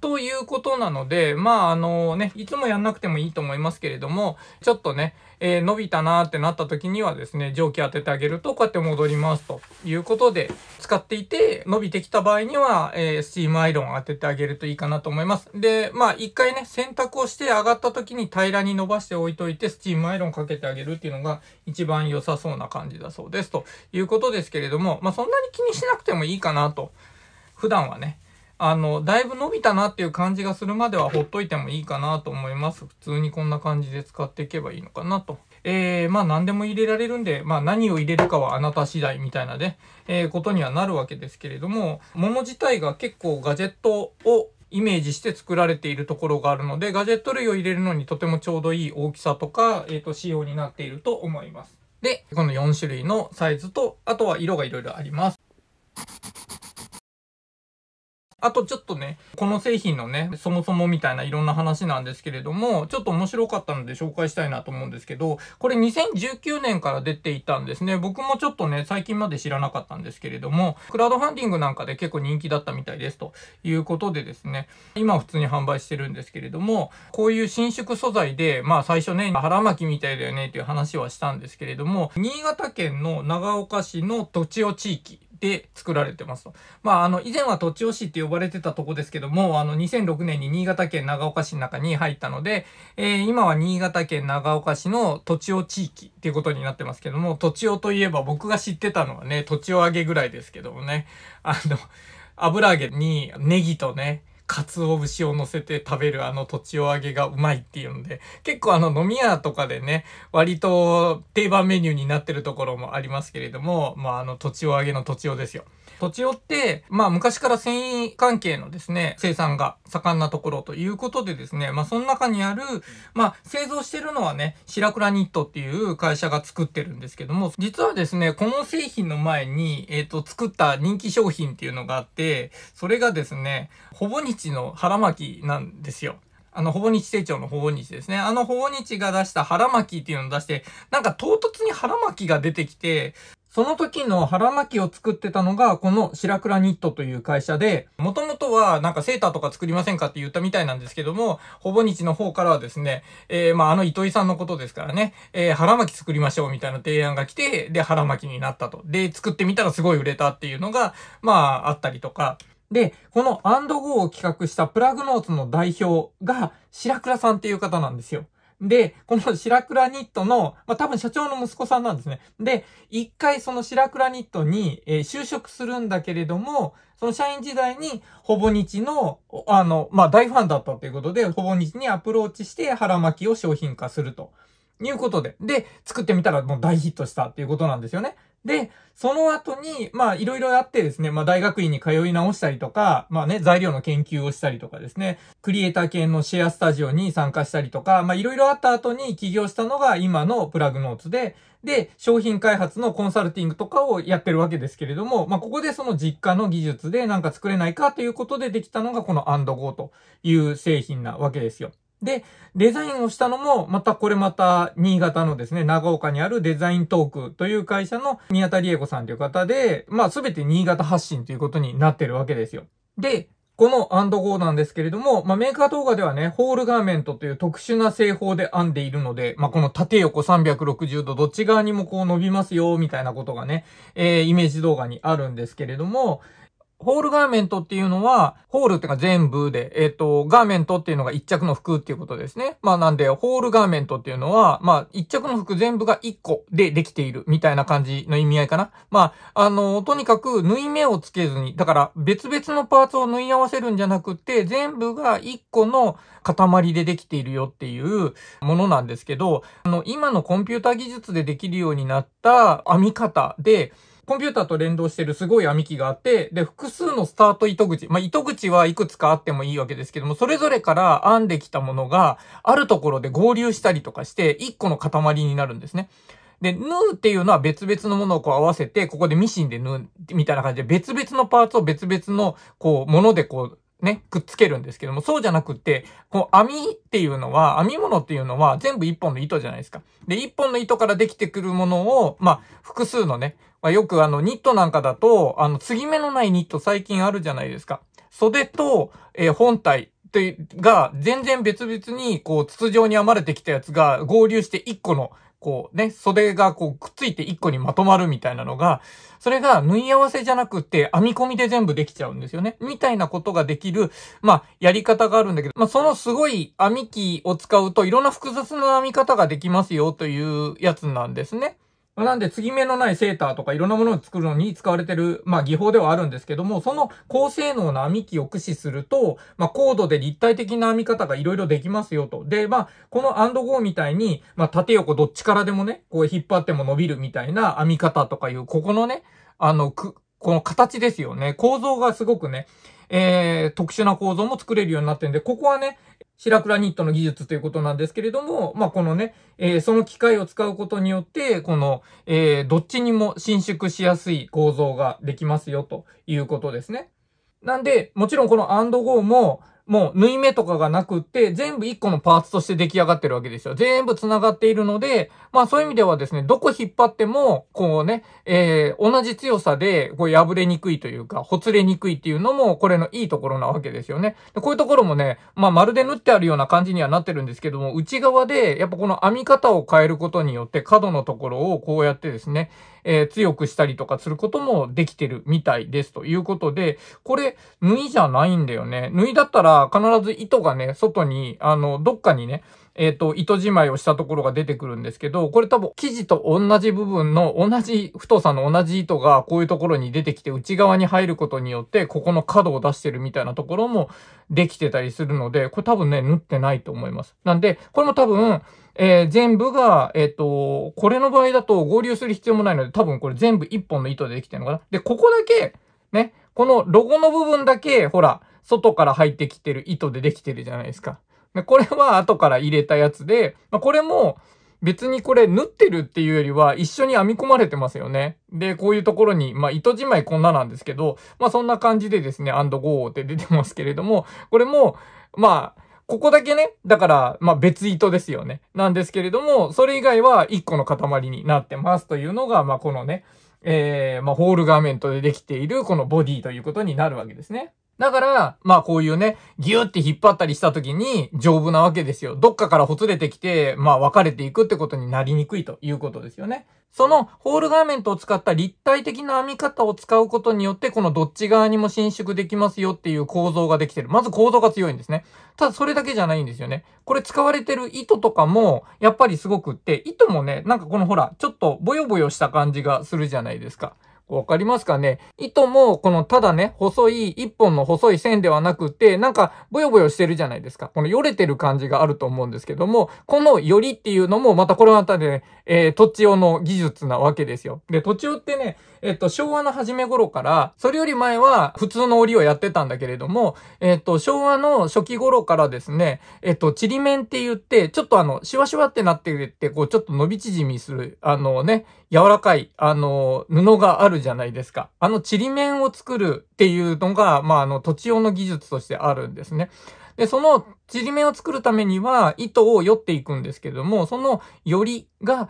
ということなので、まああのね、いつもやんなくてもいいと思いますけれども、ちょっとね、えー、伸びたなーってなった時にはですね、蒸気当ててあげるとこうやって戻りますということで、使っていて伸びてきた場合には、えー、スチームアイロン当ててあげるといいかなと思います。で、まあ一回ね、洗濯をして上がった時に平らに伸ばしておいといて、スチームアイロンかけてあげるっていうのが一番良さそうな感じだそうです。ということですけれども、まあそんなに気にしなくてもいいかなと。普段はね、あの、だいぶ伸びたなっていう感じがするまではほっといてもいいかなと思います。普通にこんな感じで使っていけばいいのかなと。えー、まあ何でも入れられるんで、まあ何を入れるかはあなた次第みたいなね、えー、ことにはなるわけですけれども、物自体が結構ガジェットをイメージして作られているところがあるので、ガジェット類を入れるのにとてもちょうどいい大きさとか、えっ、ー、と、仕様になっていると思います。で、この4種類のサイズと、あとは色がいろいろあります。あとちょっとね、この製品のね、そもそもみたいないろんな話なんですけれども、ちょっと面白かったので紹介したいなと思うんですけど、これ2019年から出ていたんですね。僕もちょっとね、最近まで知らなかったんですけれども、クラウドファンディングなんかで結構人気だったみたいですということでですね、今普通に販売してるんですけれども、こういう伸縮素材で、まあ最初ね、腹巻きみたいだよねっていう話はしたんですけれども、新潟県の長岡市の土地を地域で作られてますと。まあ、あの、以前は土地尾市って呼ばれてたとこですけども、あの、2006年に新潟県長岡市の中に入ったので、えー、今は新潟県長岡市の土地尾地域っていうことになってますけども、土地尾といえば僕が知ってたのはね、土地尾揚げぐらいですけどもね、あの、油揚げにネギとね、鰹節を乗せて食べるあの土地を揚げがうまいっていうので、結構あの飲み屋とかでね、割と定番メニューになってるところもありますけれども、まああの土地を揚げの土地をですよ。土地をって、まあ昔から繊維関係のですね、生産が盛んなところということでですね、まあその中にある、まあ製造してるのはね、白倉ニットっていう会社が作ってるんですけども、実はですね、この製品の前に、えっ、ー、と、作った人気商品っていうのがあって、それがですね、ほぼ日の腹巻きなんですよ。あの、ほぼ日成長のほぼ日ですね。あのほぼ日が出した腹巻きっていうのを出して、なんか唐突に腹巻きが出てきて、その時の腹巻きを作ってたのが、この白倉ニットという会社で、もともとはなんかセーターとか作りませんかって言ったみたいなんですけども、ほぼ日の方からはですね、えー、まああの糸井さんのことですからね、えー、腹巻き作りましょうみたいな提案が来て、で、腹巻きになったと。で、作ってみたらすごい売れたっていうのが、まああったりとか、で、このアンドゴーを企画したプラグノーツの代表が白倉さんっていう方なんですよ。で、この白倉ニットの、まあ、多分社長の息子さんなんですね。で、一回その白倉ニットに、えー、就職するんだけれども、その社員時代に、ほぼ日の、あの、まあ、大ファンだったということで、ほぼ日にアプローチして腹巻きを商品化すると。いうことで。で、作ってみたらもう大ヒットしたっていうことなんですよね。で、その後に、まあ、いろいろあってですね、まあ、大学院に通い直したりとか、まあね、材料の研究をしたりとかですね、クリエイター系のシェアスタジオに参加したりとか、まあ、いろいろあった後に起業したのが今のプラグノーツで、で、商品開発のコンサルティングとかをやってるわけですけれども、まあ、ここでその実家の技術でなんか作れないかということでできたのがこのアンドゴーという製品なわけですよ。で、デザインをしたのも、またこれまた、新潟のですね、長岡にあるデザイントークという会社の宮田理恵子さんという方で、まあすべて新潟発信ということになってるわけですよ。で、このアンドゴーなんですけれども、まあ、メーカー動画ではね、ホールガーメントという特殊な製法で編んでいるので、まあ、この縦横360度どっち側にもこう伸びますよ、みたいなことがね、えー、イメージ動画にあるんですけれども、ホールガーメントっていうのは、ホールっていうか全部で、えっ、ー、と、ガーメントっていうのが一着の服っていうことですね。まあなんで、ホールガーメントっていうのは、まあ一着の服全部が一個でできているみたいな感じの意味合いかな。まあ、あの、とにかく縫い目をつけずに、だから別々のパーツを縫い合わせるんじゃなくて、全部が一個の塊でできているよっていうものなんですけど、あの、今のコンピューター技術でできるようになった編み方で、コンピューターと連動してるすごい編み機があって、で、複数のスタート糸口。まあ、糸口はいくつかあってもいいわけですけども、それぞれから編んできたものが、あるところで合流したりとかして、一個の塊になるんですね。で、縫うっていうのは別々のものをこう合わせて、ここでミシンで縫う、みたいな感じで、別々のパーツを別々の、こう、ものでこう、ね、くっつけるんですけども、そうじゃなくて、こう網っていうのは、編み物っていうのは全部一本の糸じゃないですか。で、一本の糸からできてくるものを、まあ、複数のね、まあ、よくあの、ニットなんかだと、あの、継ぎ目のないニット最近あるじゃないですか。袖と、えー、本体が全然別々に、こう、筒状に編まれてきたやつが合流して一個のこうね、袖がこうくっついて一個にまとまるみたいなのが、それが縫い合わせじゃなくて編み込みで全部できちゃうんですよね。みたいなことができる、まあ、やり方があるんだけど、まあ、そのすごい編み機を使うといろんな複雑な編み方ができますよというやつなんですね。まなんで、継ぎ目のないセーターとかいろんなものを作るのに使われてる、まあ、技法ではあるんですけども、その高性能な編み機を駆使すると、まあ、高度で立体的な編み方がいろいろできますよと。で、まあ、このアンドゴーみたいに、まあ、縦横どっちからでもね、こう引っ張っても伸びるみたいな編み方とかいう、ここのね、あの、く、この形ですよね。構造がすごくね、えー、特殊な構造も作れるようになってるんで、ここはね、白倉ニットの技術ということなんですけれども、まあ、このね、えー、その機械を使うことによって、この、えー、どっちにも伸縮しやすい構造ができますよということですね。なんで、もちろんこのアンドゴーも、もう縫い目とかがなくって、全部一個のパーツとして出来上がってるわけですよ。全部繋がっているので、まあそういう意味ではですね、どこ引っ張っても、こうね、えー、同じ強さで、こう破れにくいというか、ほつれにくいっていうのも、これのいいところなわけですよね。でこういうところもね、まあまるで縫ってあるような感じにはなってるんですけども、内側で、やっぱこの編み方を変えることによって、角のところをこうやってですね、えー、強くしたりとかすることもできてるみたいですということで、これ、縫いじゃないんだよね。縫いだったら必ず糸がね、外に、あの、どっかにね、えっ、ー、と、糸じまいをしたところが出てくるんですけど、これ多分生地と同じ部分の同じ太さの同じ糸がこういうところに出てきて内側に入ることによってここの角を出してるみたいなところもできてたりするので、これ多分ね、縫ってないと思います。なんで、これも多分、えー、全部が、えっ、ー、と、これの場合だと合流する必要もないので、多分これ全部一本の糸でできてるのかな。で、ここだけ、ね、このロゴの部分だけ、ほら、外から入ってきてる糸でできてるじゃないですか。で、これは後から入れたやつで、まあ、これも、別にこれ縫ってるっていうよりは一緒に編み込まれてますよね。で、こういうところに、まあ、糸じまいこんななんですけど、まあ、そんな感じでですね、アンドゴーって出てますけれども、これも、まあ、ここだけね、だから、まあ、別糸ですよね。なんですけれども、それ以外は1個の塊になってますというのが、まあ、このね、えー、まあ、ホールガーメントでできているこのボディということになるわけですね。だから、まあこういうね、ギューって引っ張ったりした時に丈夫なわけですよ。どっかからほつれてきて、まあ分かれていくってことになりにくいということですよね。そのホールガーメントを使った立体的な編み方を使うことによって、このどっち側にも伸縮できますよっていう構造ができてる。まず構造が強いんですね。ただそれだけじゃないんですよね。これ使われてる糸とかも、やっぱりすごくって、糸もね、なんかこのほら、ちょっとボヨボヨした感じがするじゃないですか。わかりますかね？糸も、このただね、細い、一本の細い線ではなくて、なんか、ぼよぼよしてるじゃないですか。このよれてる感じがあると思うんですけども、このよりっていうのも、またこれまたね、えー、土地用の技術なわけですよ。で、土地用ってね、えっと、昭和の初め頃から、それより前は普通の織をやってたんだけれども、えっと、昭和の初期頃からですね、えっと、ちりめんって言って、ちょっとあの、シワシワってなってって、こう、ちょっと伸び縮みする、あのね、柔らかい、あの、布があるじゃないですか。あの、ちりめんを作るっていうのが、まあ、あの、土地用の技術としてあるんですね。で、その、ちりめんを作るためには、糸をよっていくんですけども、その、よりが、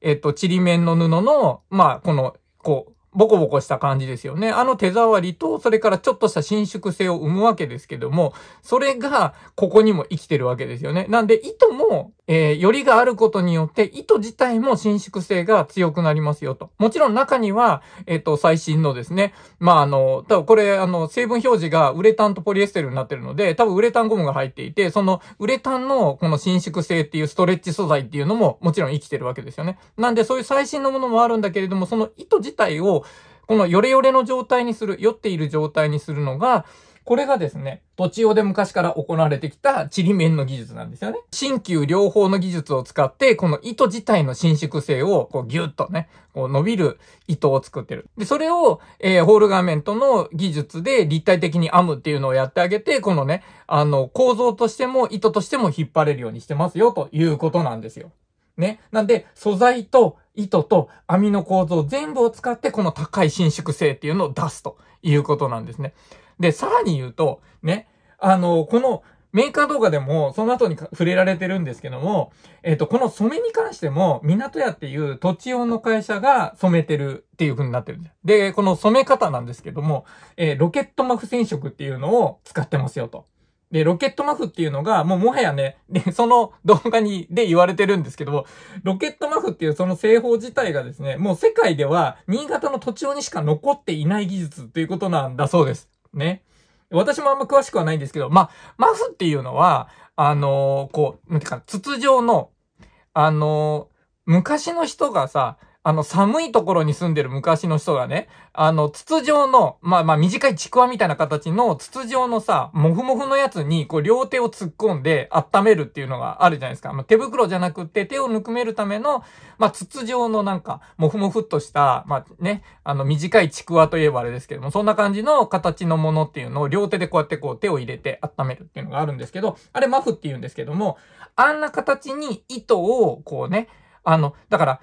えっと、ちりめんの布の、まあ、この、こう、ボコボコした感じですよね。あの手触りと、それからちょっとした伸縮性を生むわけですけども、それがここにも生きてるわけですよね。なんで糸も、えー、よりがあることによって、糸自体も伸縮性が強くなりますよと。もちろん中には、えっ、ー、と、最新のですね、まあ、あの、多分これ、あの、成分表示がウレタンとポリエステルになってるので、多分ウレタンゴムが入っていて、そのウレタンのこの伸縮性っていうストレッチ素材っていうのももちろん生きてるわけですよね。なんでそういう最新のものもあるんだけれども、その糸自体をこのヨレヨレの状態にする、酔っている状態にするのが、これがですね、土地用で昔から行われてきたちりめんの技術なんですよね。新旧両方の技術を使って、この糸自体の伸縮性をこうギュッとね、こう伸びる糸を作ってる。で、それを、えー、ホールガーメントの技術で立体的に編むっていうのをやってあげて、このね、あの、構造としても糸としても引っ張れるようにしてますよということなんですよ。ね。なんで、素材と糸と網の構造全部を使ってこの高い伸縮性っていうのを出すということなんですね。で、さらに言うと、ね、あの、この、メーカー動画でも、その後に触れられてるんですけども、えっ、と、この染めに関しても、港屋っていう土地用の会社が染めてるっていう風になってるんです。で、この染め方なんですけども、えー、ロケットマフ染色っていうのを使ってますよと。で、ロケットマフっていうのが、もうもはやね、で、その動画に、で言われてるんですけども、ロケットマフっていうその製法自体がですね、もう世界では、新潟の土地用にしか残っていない技術ということなんだそうです。ね。私もあんま詳しくはないんですけど、ま、マフっていうのは、あのー、こう、なんていうか、筒状の、あのー、昔の人がさ、あの、寒いところに住んでる昔の人がね、あの、筒状の、まあまあ短いちくわみたいな形の筒状のさ、もふもふのやつに、こう、両手を突っ込んで温めるっていうのがあるじゃないですか。まあ、手袋じゃなくて手をぬくめるための、まあ、筒状のなんか、もふもふっとした、まあね、あの、短いちくわといえばあれですけども、そんな感じの形のものっていうのを両手でこうやってこう手を入れて温めるっていうのがあるんですけど、あれマフって言うんですけども、あんな形に糸をこうね、あの、だから、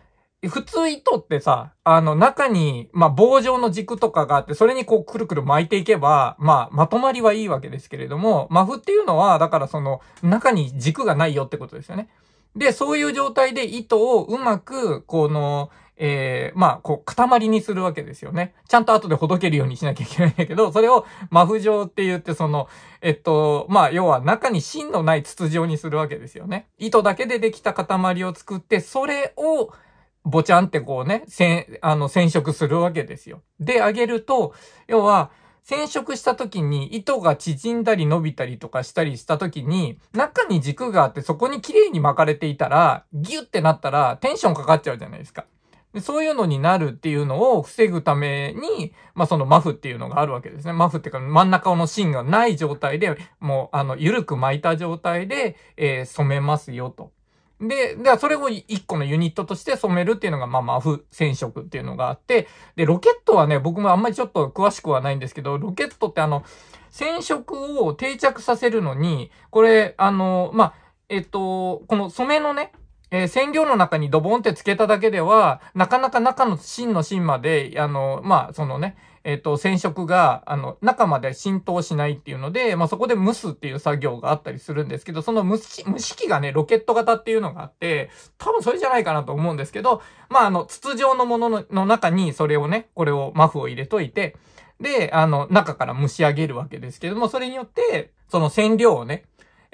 普通糸ってさ、あの中に、まあ、棒状の軸とかがあって、それにこうくるくる巻いていけば、まあ、まとまりはいいわけですけれども、マフっていうのは、だからその、中に軸がないよってことですよね。で、そういう状態で糸をうまく、この、えー、まあ、こう、塊にするわけですよね。ちゃんと後でほどけるようにしなきゃいけないんだけど、それをマフ状って言って、その、えっと、まあ、要は中に芯のない筒状にするわけですよね。糸だけでできた塊を作って、それを、ぼちゃんってこうね、せあの、染色するわけですよ。で、あげると、要は、染色した時に糸が縮んだり伸びたりとかしたりした時に、中に軸があってそこに綺麗に巻かれていたら、ギュってなったらテンションかかっちゃうじゃないですか。でそういうのになるっていうのを防ぐために、まあ、そのマフっていうのがあるわけですね。マフっていうか真ん中の芯がない状態で、もう、あの、ゆるく巻いた状態で、えー、染めますよと。で、で、それを一個のユニットとして染めるっていうのが、まあ、マフ染色っていうのがあって、で、ロケットはね、僕もあんまりちょっと詳しくはないんですけど、ロケットってあの、染色を定着させるのに、これ、あの、まあ、えっと、この染めのね、えー、染料の中にドボンってつけただけでは、なかなか中の芯の芯まで、あの、まあ、そのね、えっ、ー、と、染色が、あの、中まで浸透しないっていうので、まあ、そこで蒸すっていう作業があったりするんですけど、その蒸し、蒸し器がね、ロケット型っていうのがあって、多分それじゃないかなと思うんですけど、まあ、あの、筒状のもののの中にそれをね、これをマフを入れといて、で、あの、中から蒸し上げるわけですけども、それによって、その染料をね、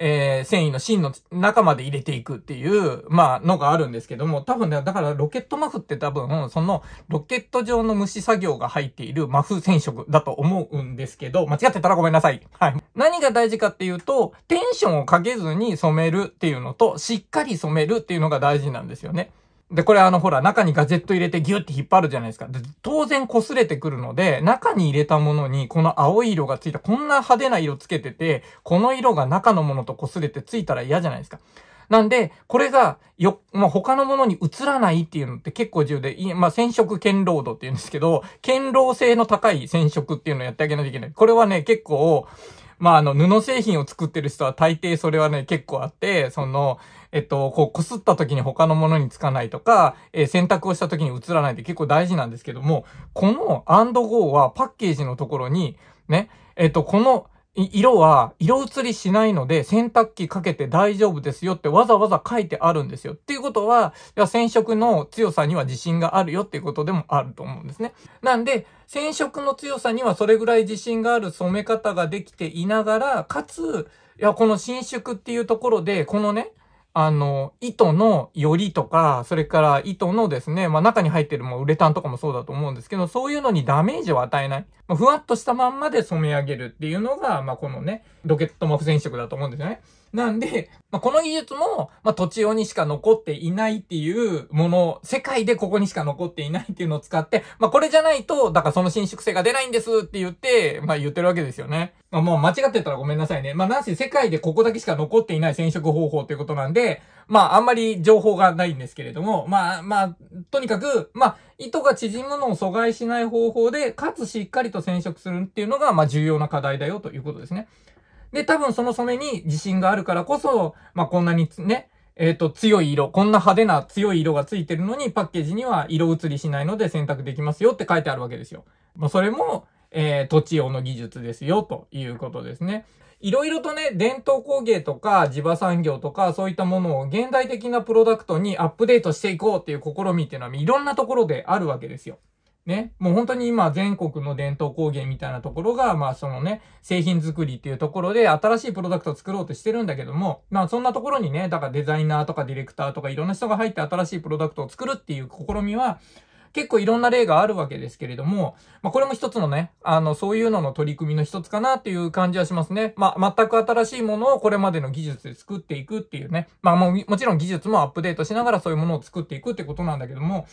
えー、繊維の芯の中まで入れていくっていう、まあ、のがあるんですけども、多分ね、だからロケットマフって多分、その、ロケット状の虫作業が入っているマフ染色だと思うんですけど、間違ってたらごめんなさい。はい。何が大事かっていうと、テンションをかけずに染めるっていうのと、しっかり染めるっていうのが大事なんですよね。で、これあの、ほら、中にガジェット入れてギュッて引っ張るじゃないですか。で、当然擦れてくるので、中に入れたものに、この青い色がついた、こんな派手な色つけてて、この色が中のものと擦れてついたら嫌じゃないですか。なんで、これが、よ、まあ、他のものに映らないっていうのって結構重要で、まあ、染色堅牢度って言うんですけど、堅牢性の高い染色っていうのをやってあげないといけない。これはね、結構、まあ、あの、布製品を作ってる人は大抵それはね、結構あって、その、えっと、こう、擦った時に他のものにつかないとか、えー、洗濯をした時に映らないって結構大事なんですけども、このアンドゴーはパッケージのところに、ね、えっと、この色は色移りしないので洗濯機かけて大丈夫ですよってわざわざ書いてあるんですよ。っていうことは、染色の強さには自信があるよっていうことでもあると思うんですね。なんで、染色の強さにはそれぐらい自信がある染め方ができていながら、かつ、いや、この伸縮っていうところで、このね、あの、糸のよりとか、それから糸のですね、まあ中に入ってるもうウレタンとかもそうだと思うんですけど、そういうのにダメージを与えない。まあ、ふわっとしたまんまで染め上げるっていうのが、まあこのね、ロケットマフ染色だと思うんですよね。なんで、まあ、この技術も、まあ、土地用にしか残っていないっていうもの、世界でここにしか残っていないっていうのを使って、まあ、これじゃないと、だからその伸縮性が出ないんですって言って、まあ、言ってるわけですよね。まあ、もう間違ってたらごめんなさいね。まあ、なんせ世界でここだけしか残っていない染色方法ということなんで、まあ、あんまり情報がないんですけれども、まあ、まあ、とにかく、まあ、糸が縮むのを阻害しない方法で、かつしっかりと染色するっていうのが、まあ、重要な課題だよということですね。で、多分その染めに自信があるからこそ、まあ、こんなにね、えっ、ー、と、強い色、こんな派手な強い色がついてるのに、パッケージには色移りしないので選択できますよって書いてあるわけですよ。まあ、それも、えー、土地用の技術ですよ、ということですね。いろいろとね、伝統工芸とか地場産業とかそういったものを現代的なプロダクトにアップデートしていこうっていう試みっていうのはいろんなところであるわけですよ。ね。もう本当に今全国の伝統工芸みたいなところが、まあそのね、製品作りっていうところで新しいプロダクトを作ろうとしてるんだけども、まあそんなところにね、だからデザイナーとかディレクターとかいろんな人が入って新しいプロダクトを作るっていう試みは、結構いろんな例があるわけですけれども、まあ、これも一つのね、あの、そういうのの取り組みの一つかなっていう感じはしますね。まあ、全く新しいものをこれまでの技術で作っていくっていうね。まあ、ももちろん技術もアップデートしながらそういうものを作っていくってことなんだけども、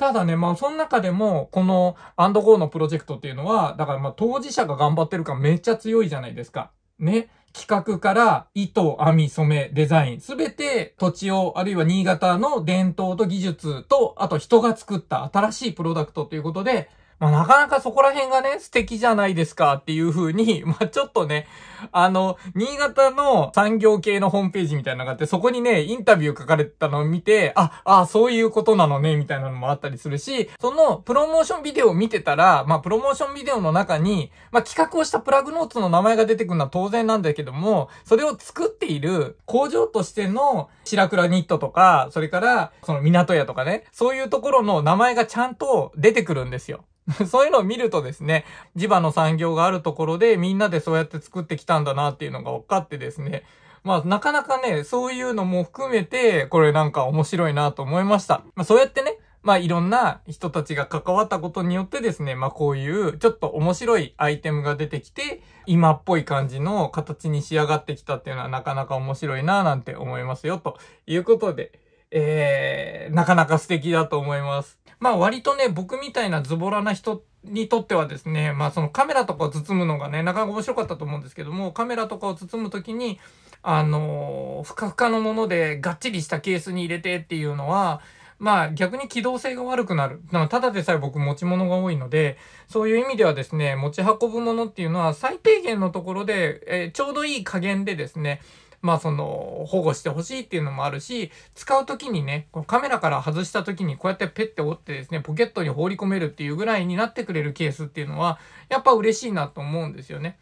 ただね、まあ、その中でも、この、アンドゴーのプロジェクトっていうのは、だからまあ、当事者が頑張ってるからめっちゃ強いじゃないですか。ね。企画から糸、編み、染め、デザイン、すべて土地を、あるいは新潟の伝統と技術と、あと人が作った新しいプロダクトということで、まあ、なかなかそこら辺がね、素敵じゃないですかっていう風に、まあ、ちょっとね、あの、新潟の産業系のホームページみたいなのがあって、そこにね、インタビュー書かれてたのを見て、あ、あ、そういうことなのね、みたいなのもあったりするし、そのプロモーションビデオを見てたら、まあ、プロモーションビデオの中に、まあ、企画をしたプラグノーツの名前が出てくるのは当然なんだけども、それを作っている工場としての白倉ニットとか、それから、その港屋とかね、そういうところの名前がちゃんと出てくるんですよ。そういうのを見るとですね、地場の産業があるところでみんなでそうやって作ってきたんだなっていうのが分かってですね、まあなかなかね、そういうのも含めて、これなんか面白いなと思いました。まあそうやってね、まあいろんな人たちが関わったことによってですね、まあこういうちょっと面白いアイテムが出てきて、今っぽい感じの形に仕上がってきたっていうのはなかなか面白いななんて思いますよ、ということで、えー、なかなか素敵だと思います。まあ割とね、僕みたいなズボラな人にとってはですね、まあそのカメラとかを包むのがね、なかなか面白かったと思うんですけども、カメラとかを包むときに、あのー、ふかふかのものでがっちりしたケースに入れてっていうのは、まあ逆に機動性が悪くなる。ただでさえ僕持ち物が多いので、そういう意味ではですね、持ち運ぶものっていうのは最低限のところで、えー、ちょうどいい加減でですね、まあその、保護してほしいっていうのもあるし、使う時にね、このカメラから外した時にこうやってペッて折ってですね、ポケットに放り込めるっていうぐらいになってくれるケースっていうのは、やっぱ嬉しいなと思うんですよね。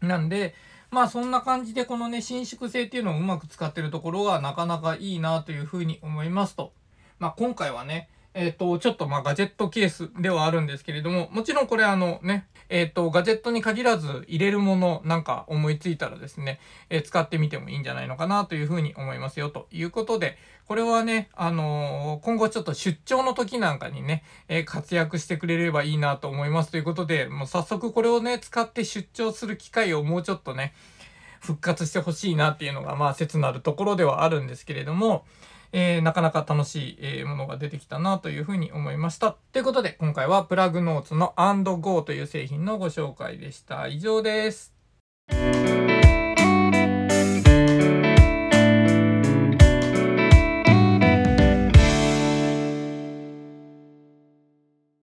なんで、まあそんな感じでこのね、伸縮性っていうのをうまく使ってるところがなかなかいいなというふうに思いますと。まあ今回はね、えっ、ー、と、ちょっとまあガジェットケースではあるんですけれども、もちろんこれあのね、えっ、ー、と、ガジェットに限らず入れるものなんか思いついたらですね、えー、使ってみてもいいんじゃないのかなというふうに思いますよということで、これはね、あの今後ちょっと出張の時なんかにね、え活躍してくれればいいなと思いますということで、もう早速これをね、使って出張する機会をもうちょっとね、復活してほしいなっていうのが、まあ、切なるところではあるんですけれども、えー、なかなか楽しい、えー、ものが出てきたなというふうに思いました。ということで、今回はプラグノーツの &Go という製品のご紹介でした。以上です。